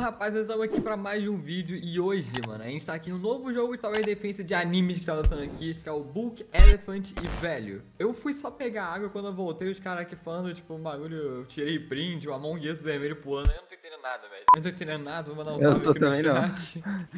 rapaziada, estamos aqui pra mais um vídeo e hoje, mano, a gente tá aqui no novo jogo de Tower Defense de animes que tá lançando aqui, que é o Book, Elephant e Velho. Eu fui só pegar água quando eu voltei, os caras aqui falando, tipo, um bagulho, eu tirei print, o Among Us vermelho pulando, eu não tô entendendo nada, velho. Eu não tô entendendo nada, vou mandar um Eu salve tô também não.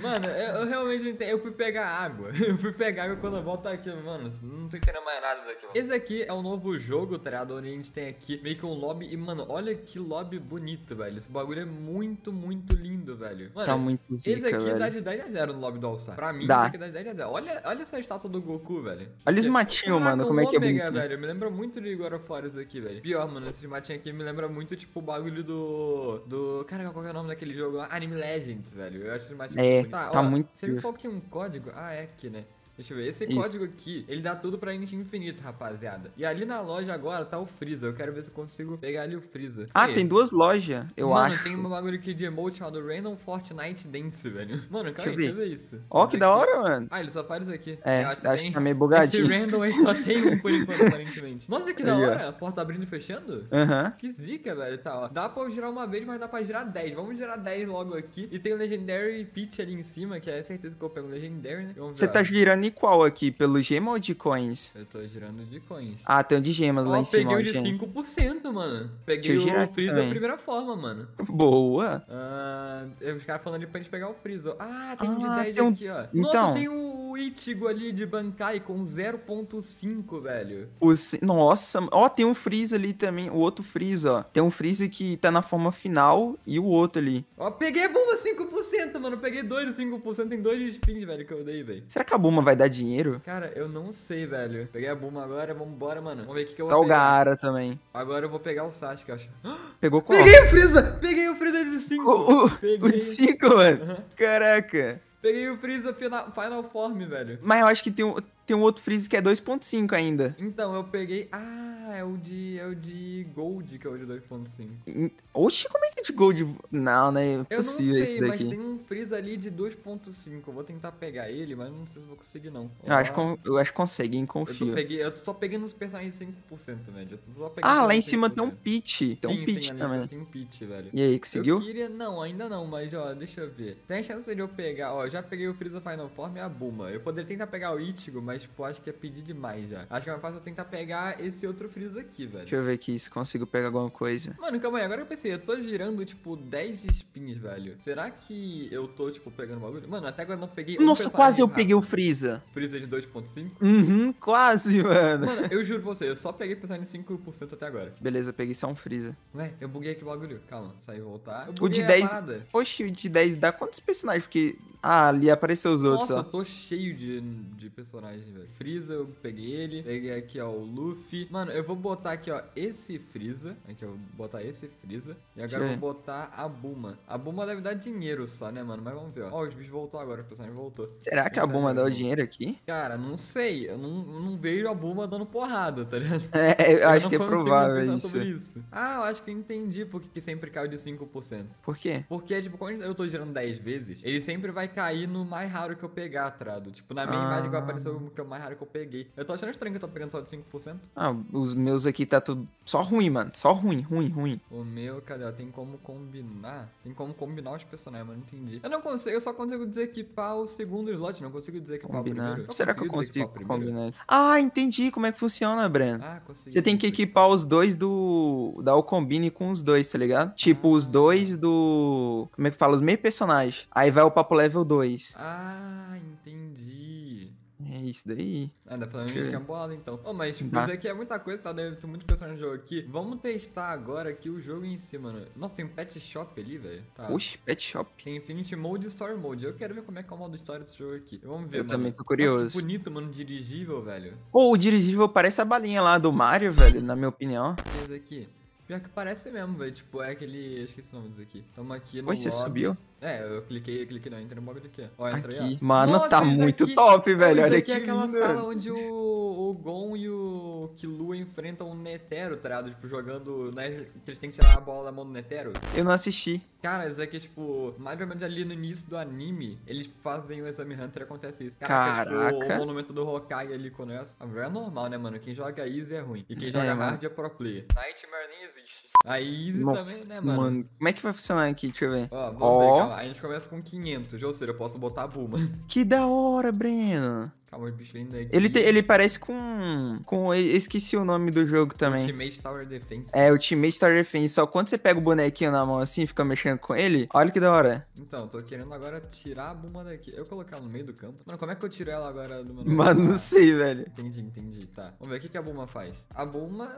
Mano, eu, eu realmente não entendo, eu fui pegar água, eu fui pegar água quando eu volto aqui, mano, não tô entendendo mais nada daqui, mano. Esse aqui é o novo jogo, tá ligado? Onde a gente tem aqui meio que um lobby e, mano, olha que lobby bonito, velho. Esse bagulho é muito, muito lindo, velho. Mano, Tá muito esse zica, aqui velho. dá de 10 a 0 no lobby do All-Star. Pra mim, Dá. esse aqui dá de 10 a 0. Olha, olha essa estátua do Goku, velho. Olha os matinhos, mano, como é que é bonitinho. velho. Me lembra muito de God of War isso aqui, velho. Pior, mano, esses matinhos aqui me lembra muito, tipo, o bagulho do... Do... Cara, qual que é o nome daquele jogo lá? Anime Legends, velho. Eu acho esse matinho É, muito bonito. tá ó, muito Você me falou que tinha um código? Ah, é aqui, né? Deixa eu ver. Esse Isso. código aqui, ele dá tudo pra gente infinito, rapaziada. E ali na loja agora tá o Freeza. Eu quero ver se eu consigo pegar ali o Freeza. Ah, Aí. tem duas lojas, eu Mano, acho. tem um bagulho aqui de emote chamado Random Fortnite Dance, velho. Mano, calma aí, eu deixa eu ver isso. Ó, Isso que da aqui- hora, mano. Ah, ele só faz isso aqui. É, Eu acho que tem- tá meio Esse bugadinho. random aí só tem um por enquanto, aparentemente. Nossa, que da hora. A porta abrindo e fechando. Aham. Que zica, velho. Tá, ó. Dá pra eu girar uma vez, mas dá pra girar 10. Vamos girar 10 logo aqui. E tem o Legendary Peach ali em cima, que é certeza que eu pego o Legendary, né? Você tá ó. Girando em qual aqui? Pelo gema ou de coins? Eu tô girando de coins. Ah, tem o de gemas lá Ó, em cima, peguei ó, o de gente. 5%, mano. Peguei o Freeza da primeira forma, mano. Boa. Ah, os caras falando ali pra gente pegar o Freeza. Ah, tem um de Ah, 10 tem um- aqui, ó. Nossa, Então. tem o Ichigo ali de Bankai com 0.5, velho. O Nossa, ó, tem um Freeza ali também. O outro Freeza, ó. Tem um Freeza que tá na forma final e o outro ali. Ó, peguei a bomba 5%, mano. Peguei dois de 5% em dois de spins, velho, que eu dei, velho. Será que a Buma vai dar dinheiro? Cara, eu não sei, velho. Peguei a bomba agora, vambora, mano. Vamos ver o que, que eu Tá vou o pegar. Gaara também. Agora eu vou pegar o Sasuke, eu acho. Pegou qual? Peguei o Freeza! Peguei o Freeza de 5! O, o, Peguei. o de 5, mano. Caraca. Peguei o Freeza final, final Form, velho. Mas eu acho que tem um, tem um outro Freeze que é 2.5 ainda. Então, eu peguei... Ah, é o de... É o de Gold, que é o de 2.5. Em- Oxi, como é que é de Gold? Não, né? É Eu não sei, mas tem um Freeza ali de 2.5. Eu vou tentar pegar ele, mas não sei se vou conseguir, não. Eu acho, com- eu acho que consegue, hein? eu, Confio. peguei, eu tô só pegando os personagens 5%, velho. Eu tô só pegando Ah, lá em cima tem um 5%. Peach. Tem um sim, Peach sim, ali em também. tem um Peach, velho. E aí, conseguiu? Eu queria. Não, ainda não, mas ó, deixa eu ver. Tem a chance de eu pegar. Ó, já peguei o Freeza Final Form e a Buma. Eu poderia tentar pegar o Ichigo, mas, tipo, acho que é pedir demais já. Acho que é mais fácil eu tentar pegar esse outro Freeza aqui, velho. Deixa eu ver aqui se consigo pegar alguma coisa. Mano, calma aí, agora eu pensei, eu tô girando, tipo, 10 spins, velho. Será que eu tô, tipo, pegando bagulho? Mano, até agora eu não peguei Nossa, quase eu rápido. peguei o Freeza. Freeza de 2.5. Uhum, quase, mano. Mano, eu juro pra você, eu só peguei personagem 5% até agora. Beleza, eu peguei só um Freeza. Ué, eu buguei aqui o bagulho. Calma, e voltar. O de a 10. parada. Oxi, o de 10 dá quantos personagens? Porque. Ah, ali apareceu os outros, Nossa, eu ó. tô cheio de, de personagens, velho. Freeza, eu peguei ele. Peguei aqui, ó, o Luffy. Mano, eu vou botar aqui, ó, esse Freeza. Aqui, ó, vou botar esse Freeza. E agora eu vou botar a Buma. A Buma deve dar dinheiro só, né, mano? Mas vamos ver, ó. Ó, os bichos voltou agora, o personagem voltou. Será que a Buma dá o dinheiro aqui? Cara, não sei. Eu não, eu não vejo a Buma dando porrada, tá ligado? É, eu acho não que é provável isso. isso. Ah, eu acho que eu entendi porque que sempre caiu de 5%. Por quê? Porque, tipo, quando eu tô girando 10 vezes, ele sempre vai cair no mais raro que eu pegar, trado. Tipo, na minha Ah. imagem vai aparecer o que é o mais raro que eu peguei. Eu tô achando estranho que eu tô pegando só de 5%. Ah, os meus aqui tá tudo. Só ruim, mano. Só ruim, ruim, ruim. O meu, cadê? Tem como combinar? Tem como combinar os personagens, mas não entendi. Eu não consigo, eu só consigo desequipar o segundo slot, não consigo desequipar o Combinar. primeiro. Será que eu consigo o combinar? Ah, entendi como é que funciona, Breno. Ah, consegui. Você tem que equipar os dois do. Da Alcombine com os dois, tá ligado? Tipo, os Ah. dois do. Como é que fala? Os meio personagens. Aí vai o papo level 2. Ah, entendi. É isso daí. Ah, dá Deixa eu que é bolado então. Ô, mas tipo, Dá. isso aqui é muita coisa, tá? Deve ter muito personagem no jogo aqui. Vamos testar agora aqui o jogo em si, mano. Nossa, tem um pet shop ali, velho. Tá. Oxi, Pet Shop. Tem Infinity Mode e Story Mode. Eu quero ver como é que é o modo história desse jogo aqui. Vamos ver, Eu mano. também tô curioso. Nossa, que bonito, mano, dirigível, velho. Pô, o dirigível parece a balinha lá do Mario, velho, na minha opinião. Esse aqui. Pior que parece mesmo, velho. Tipo, é aquele. Esqueci o nome desse aqui. Tamo aqui no. Oi, você lobby. subiu? É, eu cliquei, eu cliquei não, entrei no bagulho aqui. Ó, entra Aqui. aí, ó. Mano, Nossa, tá isso muito aqui- top, velho. isso Olha aqui que é aquela lindo. sala onde o, o Gon e o Killua enfrentam o Netero, tá ligado? Tipo, jogando, né? Que eles têm que tirar a bola da mão do Netero. Eu não assisti. Cara, isso aqui é tipo, mais ou menos ali no início do anime, eles fazem o Exame Hunter e acontece isso. Caraca, tipo, Caraca. o monumento do Hokage ali quando é. É normal, né, mano? Quem joga easy é ruim. E quem joga É, mano. hard é pro player. Nightmare nem existe. A Easy Nossa, também, né, mano? Como é que vai funcionar aqui? Deixa eu ver. Ó, vamos Ó. ver, calma. A gente começa com 500, ou seja, eu posso botar a Buma. Que da hora, Breno. Calma, o bicho ainda aqui. Ele, te- ele parece com. com. eu Esqueci o nome do jogo também. Ultimate Tower Defense. É, Ultimate Star Defense. Só quando você pega o bonequinho na mão assim e fica mexendo com ele, olha que da hora. Então, tô querendo agora tirar a Buma daqui. Eu colocar ela no meio do campo. Mano, como é que eu tiro ela agora do meu Mano, não sei, velho. Entendi, entendi. Tá. Vamos ver o que, que a Buma faz. A Buma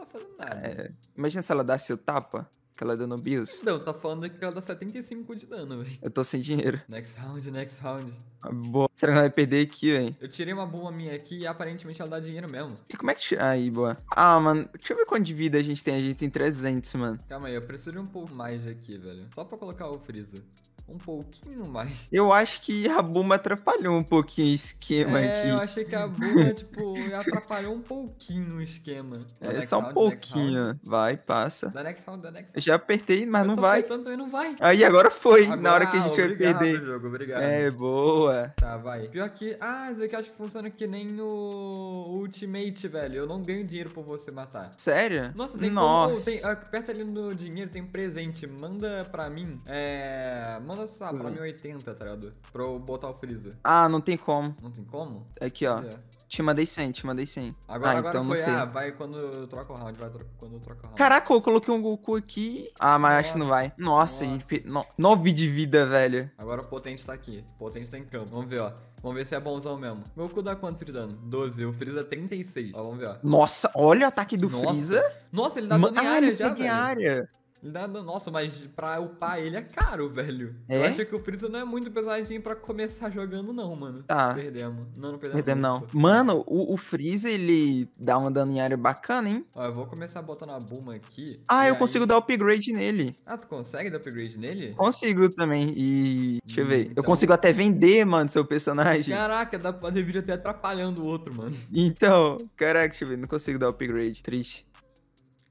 tá fazendo nada. É. Imagina se ela dá seu tapa, que ela deu no Bios. Não, tá falando que ela dá 75 de dano, velho. Eu tô sem dinheiro. Next round, next round. Boa. Será que ela vai perder aqui, velho? Eu tirei uma Buma minha aqui e aparentemente ela dá dinheiro mesmo. E como é que tira? Aí, boa. Ah, mano, deixa eu ver quanto de vida a gente tem. A gente tem 300, mano. Calma aí, eu preciso de um pouco mais aqui, velho. Só pra colocar o Freeza. Um pouquinho mais. Eu acho que a Buma atrapalhou um pouquinho o esquema É, eu aqui. achei que a Buma, tipo, atrapalhou um pouquinho o esquema. É só um round, pouquinho. Vai, passa. Da next round, da next Eu round. já apertei, mas Eu não vai. também não vai. Aí agora foi, na Agora, hora que a gente vai obrigado, perder. jogo, obrigado. É, boa. Tá, vai. Pior que. Ah, isso aqui eu acho que funciona que nem o Ultimate, velho. Eu não ganho dinheiro por você matar. Sério? Nossa, tem Nossa. como. Tem, aperta ali no dinheiro, tem presente. Manda pra mim. É. Manda, lá, pra mim 80, tá ligado? Pra eu botar o Freeza. Ah, não tem como. Não tem como? Aqui, ó. É. Te mandei 100, te mandei 100. Agora, ah, agora então foi. não sei. Ah, vai quando eu troco o round. Vai tro- quando eu troco o round. Caraca, eu coloquei um Goku aqui. Ah, mas acho que não Nossa, vai. Nossa, gente nossa. No... 9 de vida, velho. Agora o Potente tá aqui. O Potente tá em campo. Vamos ver, ó. Vamos ver se é bonzão mesmo. Goku dá quanto de dano? 12. O Freeza 36. Ó, vamos ver, ó. Nossa, olha o ataque do Nossa. Freeza. Nossa, ele dá Ma- dano em área já, em velho. área. Dano. Nossa, mas pra upar ele é caro, velho. Eu É? acho que o Freeza não é muito personagem pra começar jogando, não, mano. Tá. Perdemos. Não, não perdemos. Perdemos não. ufa. Mano, o, o Freeza, ele dá um dano em área bacana, hein? Ó, eu vou começar botando a Buma aqui. Ah, eu aí- consigo dar upgrade nele. Ah, tu consegue dar upgrade nele? Consigo também. E. Deixa eu ver. Eu Então- consigo até vender, mano, seu personagem. Caraca, dá deveria até atrapalhando o outro, mano. Então, caraca, deixa eu ver. Não consigo dar upgrade. Triste.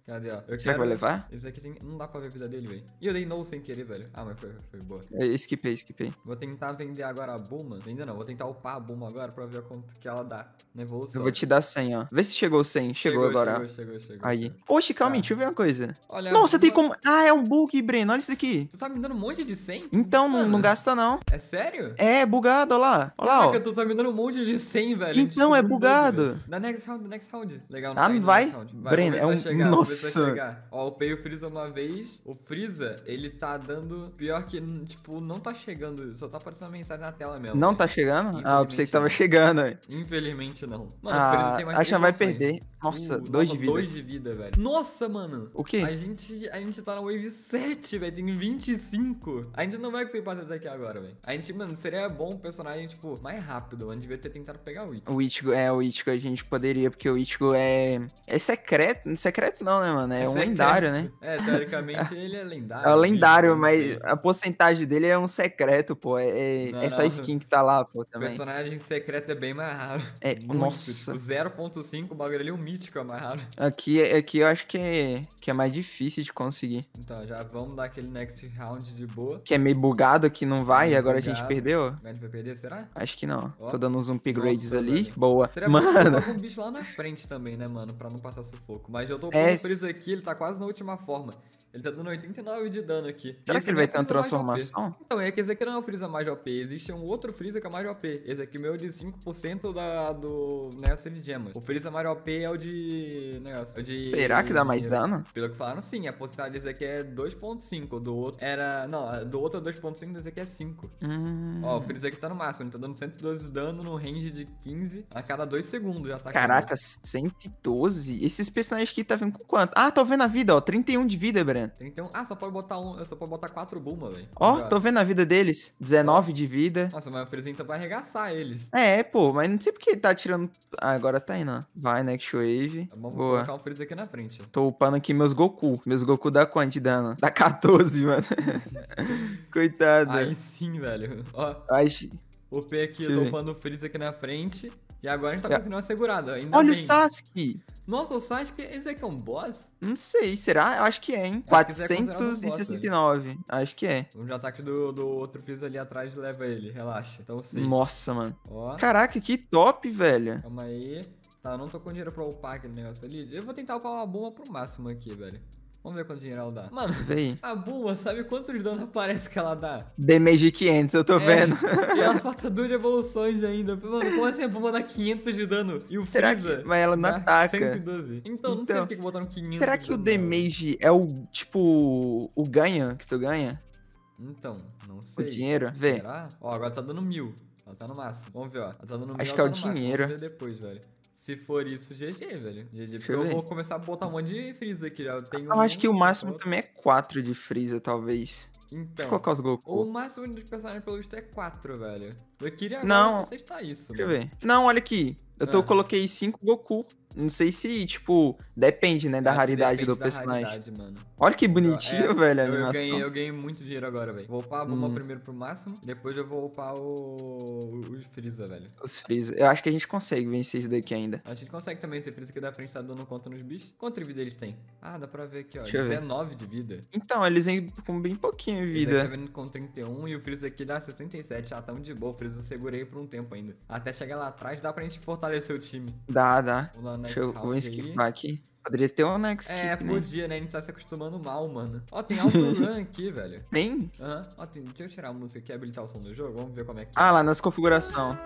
Cadê, ó? Eu Será que vai levar? Esse aqui tem... não dá pra ver a vida dele, velho. E eu dei no sem querer, velho. Ah, mas foi, foi boa. É, Esquipei, esquipei. Vou tentar vender agora a Buma. Vender não, vou tentar upar a Buma agora pra ver quanto que ela dá na evolução. Eu vou te dar 100, ó. Vê se chegou 100. Chegou, agora. Chegou, chegou, chegou. Aí. chegou. Oxe, calma aí, Tá. deixa eu ver uma coisa. Olha, Não, você tem Buma- como. Ah, é um bug, Breno. Olha isso aqui. Tu tá me dando um monte de 100? Então, não, Mano, não gasta, não. É sério? É bugado, olha lá. Olha lá, ó. tu tá me dando um monte de 100, velho. Então, é um bug, bugado. Da next round, da next round. Legal, Ah, tá não vai? round. Breno, é vai um- vai Nossa. Chegar. Ó, upei o Freeza uma vez. O Freeza, ele tá dando... Pior que, tipo, não tá chegando. Só tá aparecendo a mensagem na tela mesmo. Não tá chegando? Ah, eu pensei que tava chegando. velho. Infelizmente não. Mano, o Freeza Ah, tem mais vai perder. Nossa, Uh, dois de nossa, vida. dois de vida, velho. Nossa, mano. O quê? A gente, a gente tá na wave 7, velho. Tem 25. A gente não vai conseguir passar daqui agora, velho. A gente, mano, seria bom o personagem, tipo, mais rápido. A gente devia ter tentado pegar o Witch. O Ichigo, é, o Ichigo a gente poderia, porque o Ichigo é. É secreto. Secreto não, né, mano? É, um secreto. lendário, né? É, teoricamente ele é lendário. É o lendário, Witch, mas a porcentagem dele é um secreto, pô. É, é, Não, é só não. skin que tá lá, pô, O também. personagem secreto é bem mais raro. É, Muito, nossa. Tipo, 0.5, o bagulho ali é um mítico, é mais raro. Aqui, aqui eu acho que é, que é mais difícil de conseguir. Então, já vamos dar aquele next round de boa. Que é meio bugado, aqui não vai, e agora a gente bugado. perdeu. A gente vai perder, será? Acho que não. Ó. Tô dando uns upgrades Nossa, ali. velho. Boa. Seria bom Mano, colocar um bicho lá na frente também, né, mano? Pra não passar sufoco. Mas eu tô com É, aqui, ele tá quase na última forma. Ele tá dando 89 de dano aqui. será Esse que ele não é vai ter uma transformação? Então, é que esse aqui não é o Freeza mais OP. Existe um outro Freeza que é mais OP. Esse aqui meu é de 5% da, do negócio de gemas. O Freeza mais OP é o de... negócio. é o de... Será que dá mais dano? Pelo que falaram, sim. A porcentagem desse aqui é 2.5. Do outro era... Não, do outro é 2.5, desse aqui é 5. Hum, Ó, o Freeza aqui tá no máximo. Ele tá dando 112 de dano no range de 15 a cada 2 segundos. Já tá Caraca, 112? Esses personagens aqui tá vindo com quanto? Ah, tô vendo a vida, ó. 31 de vida, Breno. Então, ah, só pode botar um, só pode botar quatro Bulma, velho. Ó, tô vendo a vida deles. 19 de vida. Nossa, mas o Freeza então vai arregaçar eles. É, pô, mas não sei porque ele tá tirando. Ah, agora tá indo. ó. Vai, Next Wave. Vamos Boa. colocar o Freeza aqui na frente. Tô upando aqui meus Goku. Meus Goku dá quanto de dano? Dá 14, mano. Coitado. Aí sim, velho. Ó, Acho... o P aqui, tô upando o Freeza aqui na frente. E agora a gente tá É. conseguindo uma segurada. Ainda Olha o bem. Sasuke. Nossa, o Sasuke, esse aqui é um boss? Não sei, será? Eu acho que é, hein? Acho que é considerado um boss, 469. Acho que é. O ataque do, do outro Freeza ali atrás leva ele, relaxa. Então sim. Nossa, mano. Ó, Caraca, que top, velho. calma aí. Tá, eu não tô com dinheiro pra upar aquele negócio ali. Eu vou tentar upar uma bomba pro máximo aqui, velho. Vamos ver quanto dinheiro ela dá. Mano, Vê a Bulma, sabe quantos de dano parece que ela dá? Damage 500, eu tô É, vendo. e ela falta duas de evoluções ainda. Mano, como assim a Bulma dá 500 de dano? E o Será Freeza que. Mas ela não dá ataca. 112. Então, não sei Então, por que botaram 500 Será de que o damage é o, tipo, o ganha que tu ganha? Então, não sei. dinheiro? Vê. Será? Ó, agora tá dando mil. Ela tá no máximo. Vamos ver, ó. Ela tá dando mil. Acho que é tá o dinheiro. Vamos ver depois, velho. Se for isso, GG, velho. GG. Porque eu eu vou começar a botar um monte de freeza aqui já. Eu tenho Eu acho um, que o vou máximo botar também é 4 de Freeza, talvez. outro. Então. colocar os O Goku. máximo dos personagens pelo visto é 4, velho. Eu queria agora Não. testar isso, Deixa eu ver. Não, olha aqui. Eu tô, Ah. coloquei 5 Goku. Não sei se, tipo, depende, né, da raridade depende do da personagem. raridade, mano. Olha que bonitinho, É, velho, eu, eu, ganhei, eu ganhei muito dinheiro agora, velho. Vou upar a bomba Hum. primeiro pro máximo, depois eu vou upar o. o Freeza, velho. Os Freeza. Eu acho que a gente consegue vencer isso daqui ainda. A gente consegue também esse Freeza aqui da frente tá dando conta nos bichos. Quanto de vida eles têm? Ah, dá pra ver aqui, ó. Deixa eu ver. 19 de vida. Então, eles vêm com bem pouquinho de tá vida. vendo com 31 e o Freeza aqui dá 67. Ah, tamo de boa. O Freeza eu segurei por um tempo ainda. Até chegar lá atrás, dá pra gente fortalecer o time. Dá, dá. Vamos lá next Deixa eu vou esquivar aqui. Poderia ter um next É, skip, né? podia, né? A gente tá se acostumando mal, mano. Ó, tem autorun aqui, velho. Tem? Aham. Ó, tem... deixa eu tirar a música aqui e habilitar o som do jogo. Vamos ver como é que é. Ah, lá nas configuração.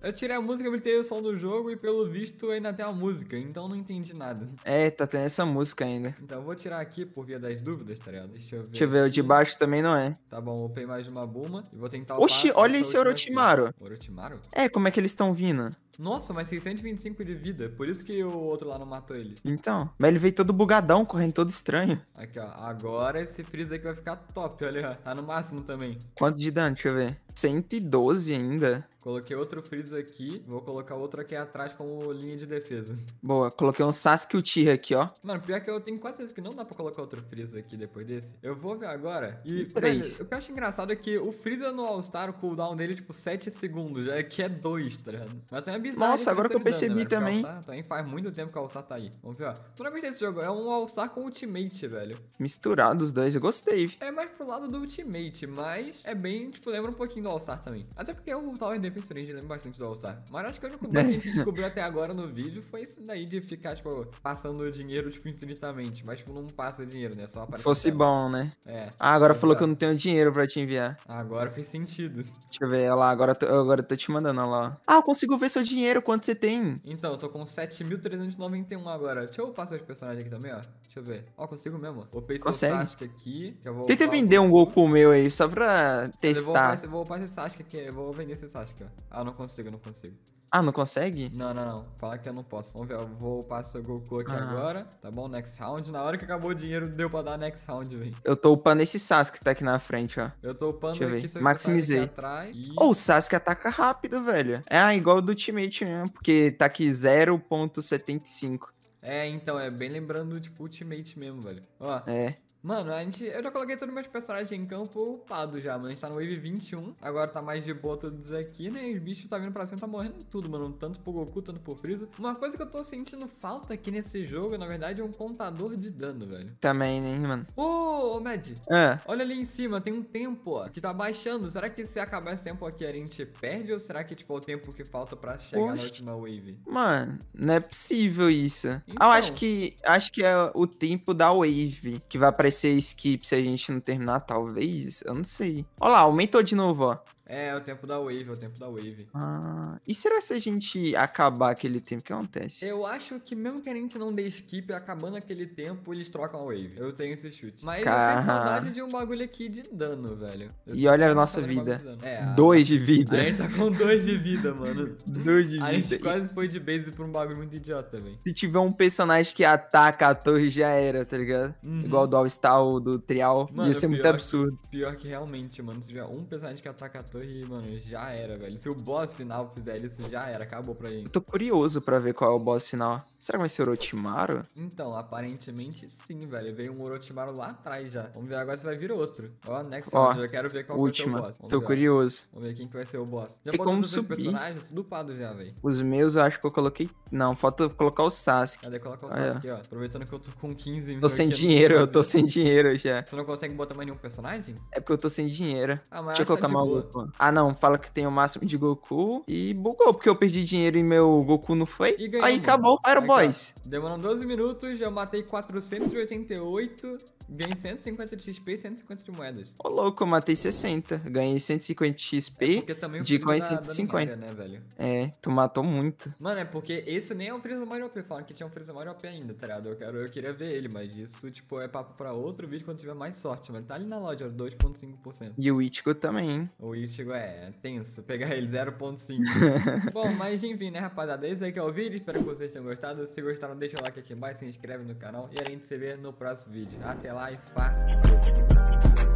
Eu tirei a música, habilitei o som do jogo e pelo visto ainda tem a música, então não entendi nada. É, tá tendo essa música ainda. Então eu vou tirar aqui por via das dúvidas, tá ligado? Deixa eu ver. Deixa eu ver, o de baixo também não é. Tá bom, upei mais de uma Bulma e vou tentar Oxi, olha esse Orochimaru. aqui. Orochimaru? É, como é que eles estão vindo? Nossa, mas 625 de vida, por isso que o outro lá não matou ele. Então, mas ele veio todo bugadão, correndo todo estranho. Aqui, ó. Agora esse Freeza aqui vai ficar top, olha. Tá no máximo também. Quanto de dano? Deixa eu ver. 112 ainda. Coloquei outro Freeza aqui, vou colocar outro aqui atrás como linha de defesa. Boa, coloquei um Sasuke Uchiha aqui, ó. Mano, pior que eu tenho quase certeza que não dá pra colocar outro Freeza aqui depois desse. Eu vou ver agora. E, Três. o que eu acho engraçado é que o Freeza no All-Star, o cooldown dele é tipo 7 segundos, já que é 2, tá ligado? Mas também é bizarro. Nossa, agora que eu de percebi né, também. Também faz muito tempo que o All-Star tá aí. Vamos ver, ó. Eu não gostei desse jogo, é um All-Star com Ultimate, velho. Misturado os dois, eu gostei. É mais pro lado do Ultimate, mas é bem, tipo, lembra um pouquinho do All-Star também. Até porque o Tower Defense Range lembra bastante do All-Star. Mas acho que o único bug que a gente descobriu até agora no vídeo foi esse daí de ficar, tipo, passando dinheiro, tipo, infinitamente. Mas, tipo, não passa dinheiro, né? Só aparece. fosse bom, né? É. Ah, agora Vamos falou que eu não tenho dinheiro pra te enviar. Agora fez sentido. Deixa eu ver, olha lá, agora eu tô, agora eu tô te mandando, olha lá. Ah, eu consigo ver seu dinheiro, quanto você tem. Então, eu tô com 7.391 agora. Deixa eu passar os personagens aqui também, ó. Deixa eu ver. Ó, consigo mesmo. Vou seu Consegue. Sasuke aqui. Tenta o vender um Goku meu aí, só pra Eu testar. esse, vou upar esse Sasuke aqui. Eu vou vender esse Sasuke, ó. Ah, não consigo, não consigo. Ah, não consegue? Não, não, não. Fala que eu não posso. Vamos ver, eu vou upar seu Goku aqui Ah. agora. Tá bom? Next round. Na hora que acabou o dinheiro, deu pra dar next round, velho. Eu tô upando esse Sasuke que tá aqui na frente, ó. Eu tô upando Deixa eu aqui ver. Maximizei. aqui. Ô, o Sasuke ataca rápido, velho. É ah, igual o do Ultimate mesmo, porque tá aqui 0.75. É, então, é bem lembrando, tipo, Ultimate mesmo, velho. Ó, É. Mano, a gente, eu já coloquei todos os meus personagens em campo upado já, mano. A gente tá no Wave 21. Agora tá mais de boa todos aqui, né? E os bichos tá vindo pra cima, tá morrendo tudo, mano. Tanto pro Goku, tanto pro Freeza. Uma coisa que eu tô sentindo falta aqui nesse jogo, na verdade, é um contador de dano, velho. Também, né, mano? Ô, ô, Mad, Ah, olha ali em cima, tem um tempo, ó, que tá baixando. Será que se acabar esse tempo aqui a gente perde? Ou será que, tipo, é o tempo que falta pra chegar na última Wave? mano, não é possível isso. Ah, Então. eu acho que acho que é o tempo da Wave que vai aparecer skip se a gente não terminar, talvez. Eu não sei. Olha lá, aumentou de novo, ó. É, é o tempo da Wave, é o tempo da Wave. Ah, e será se a gente acabar aquele tempo? O que acontece? Eu acho que mesmo que a gente não dê skip, acabando aquele tempo, eles trocam a wave. Eu tenho esse chute. Mas eu Cara. sinto saudade de um bagulho aqui de dano, velho. Eu E olha a nossa vida. de. É, a- Dois de A vida. gente tá com dois de vida, mano. Dois de A gente vida. quase foi de base por um bagulho muito idiota, velho. Se tiver um personagem que ataca a torre, já era, tá ligado? Uhum. Igual do All-Star ou do Trial. Mano, Ia ser muito pior que- absurdo. Pior que realmente, mano, se tiver um personagem que ataca a torre, mano, já era, velho. Se o boss final fizer isso, já era, acabou pra gente. Eu tô curioso pra ver qual é o boss final. Será que vai ser o Orochimaru? Então, aparentemente sim, velho. Veio um Orochimaru lá atrás já. Vamos ver agora se vai vir outro. Ó, next Ó, round, eu quero ver qual vai ser o Última. boss. Vamos Tô ver, ó. curioso. Vamos ver quem que vai ser o boss. Já botou todos os subir. personagens? Tudo upado já, velho. Os meus eu acho que eu coloquei. Não, falta colocar o Sasuke. Cadê? Coloca o Ah, é. Sasuke, ó. Aproveitando que eu tô com 15 mil Tô sem dinheiro, eu tô sem dinheiro já. Tu não consegue botar mais nenhum personagem? É porque eu tô sem dinheiro. Ah, mas Deixa eu tá colocar de Ah, não, fala que tem o máximo de Goku e bugou, porque eu perdi dinheiro e meu Goku não foi. Aí acabou o Pyro Aqui, ó. Boys. Demoram 12 minutos, eu matei 488, ganhei 150 de XP e 150 de moedas. Ô, louco, eu matei 60. Ganhei 150 XP. Porque também de coin tá dando 150. merda, né, velho? É, tu matou muito. Mano, é porque esse nem é o Freeza Mario OP, falam que tinha um Freeza Mario OP ainda, tá ligado? Eu, quero, eu queria ver ele, mas isso, tipo, é papo pra outro vídeo quando tiver mais sorte, mas tá ali na loja, 2.5%. E o Ichigo também. O Ichigo é tenso, pegar ele 0.5. Bom, mas enfim, né, rapaziada? Esse aqui é o vídeo, espero que vocês tenham gostado. Se gostaram, deixa o like aqui embaixo, se inscreve no canal e a gente se vê no próximo vídeo. Até lá e falou!